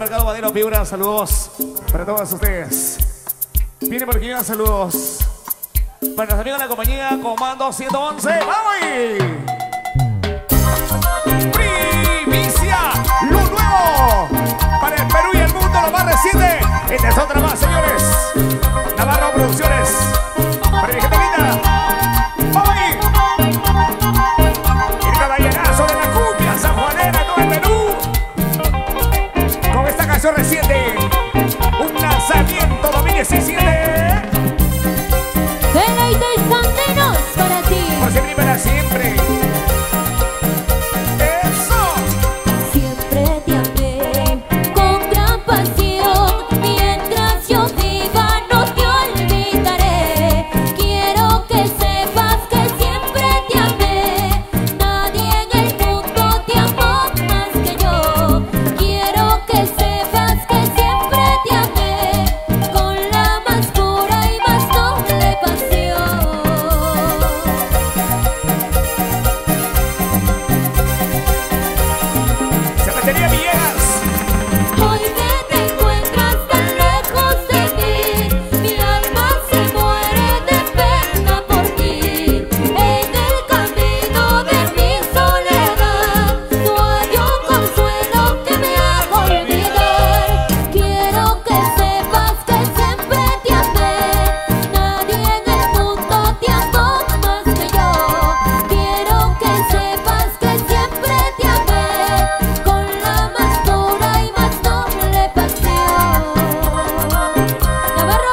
Mercado Madero Piura, saludos para todos ustedes. Viene por aquí, saludos. Para los amigos de la compañía Comando 111, ¡vamos! Ahí! R7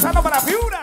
pasando para Piura.